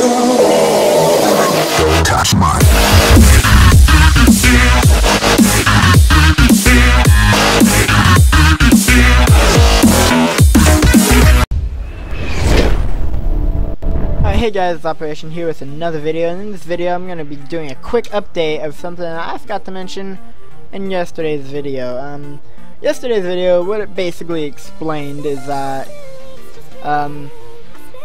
Hey guys, it's Operation here with another video, and in this video I'm going to be doing a quick update of something I forgot to mention in yesterday's video. Um, yesterday's video, what it basically explained is that, um,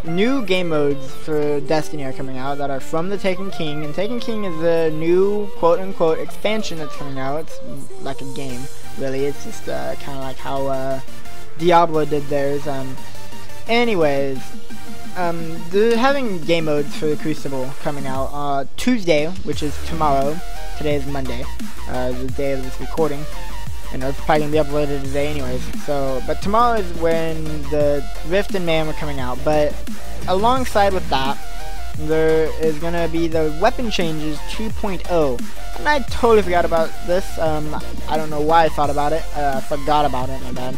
new game modes for Destiny are coming out that are from the Taken King, and Taken King is a new quote-unquote expansion that's coming out. It's like a game, really. It's just uh, kind of like how uh, Diablo did theirs. Um, anyways, um, they're having game modes for the Crucible coming out uh, Tuesday, which is tomorrow. Today is Monday, uh, the day of this recording. And it's probably gonna be uploaded today, anyways. So, but tomorrow is when the Rift and Man were coming out. But alongside with that, there is gonna be the weapon changes 2.0. And I totally forgot about this. Um, I don't know why I thought about it. Uh, forgot about it. My bad.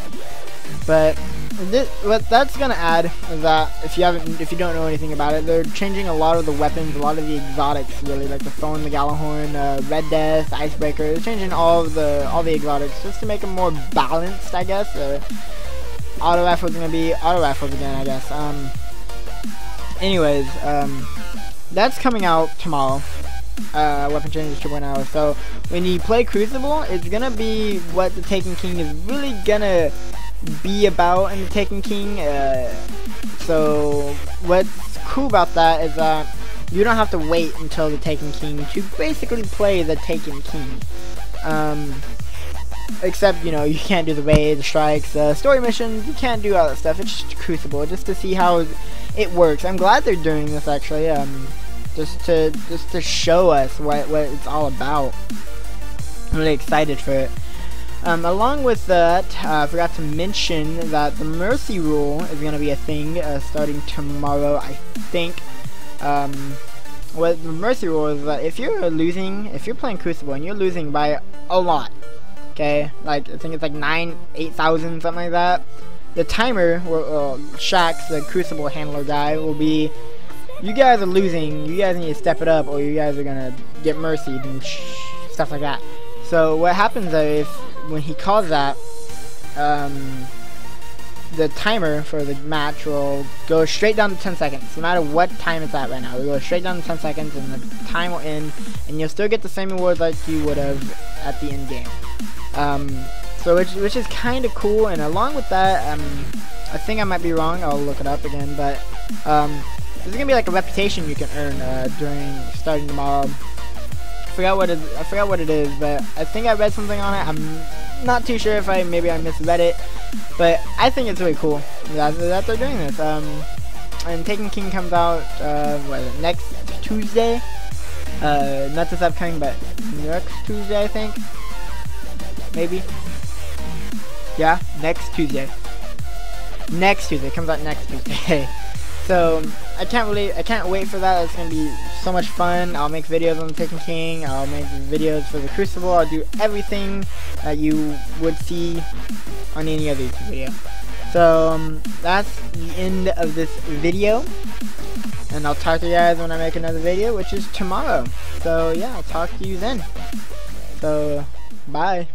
But this, what that's gonna add that if you haven't, if you don't know anything about it, they're changing a lot of the weapons, a lot of the exotics, really, like the Thorn, the Gjallarhorn, uh, Red Death, Icebreaker. They're changing all the all the exotics just to make them more balanced, I guess. Uh, auto rifle's gonna be auto rifles again, I guess. Um. Anyways, um, that's coming out tomorrow. Uh, weapon changes 2.0. So when you play Crucible, it's gonna be what the Taken King is really gonna be about in the Taken King. Uh, so what's cool about that is that you don't have to wait until the Taken King to basically play the Taken King. Um, except, you know, you can't do the raids, the strikes, uh, story missions, you can't do all that stuff. It's just Crucible, just to see how it works. I'm glad they're doing this, actually, um, just to, just to show us what, what it's all about. I'm really excited for it. Um, along with that, uh, I forgot to mention that the Mercy Rule is going to be a thing uh, starting tomorrow, I think. Um, what the Mercy Rule is that if you're losing, if you're playing Crucible and you're losing by a lot, okay, like I think it's like 9, 8,000, something like that, the timer, or, uh, Shaxx, the Crucible handler guy, will be, you guys are losing, you guys need to step it up or you guys are going to get mercied and stuff like that. So what happens is when he calls that, um, the timer for the match will go straight down to 10 seconds. No matter what time it's at right now, it will go straight down to 10 seconds, and the time will end, and you'll still get the same rewards like you would have at the end game. Um, so which which is kind of cool, and along with that, um, I think I might be wrong. I'll look it up again, but um, there's gonna be like a reputation you can earn uh, during starting tomorrow forgot what it, I forgot what it is, but I think I read something on it. I'm not too sure if I maybe I misread it, but I think it's really cool that, that they're doing this. Um, and Taken King comes out uh, what is it, next Tuesday. Uh, not this upcoming, but next Tuesday, I think. Maybe. Yeah, next Tuesday. Next Tuesday comes out next Tuesday. So I can't really, I can't wait for that. It's gonna be so much fun. I'll make videos on the Taken King. I'll make videos for the Crucible. I'll do everything that you would see on any other YouTube video. So um, that's the end of this video. And I'll talk to you guys when I make another video, which is tomorrow. So yeah, I'll talk to you then. So, bye.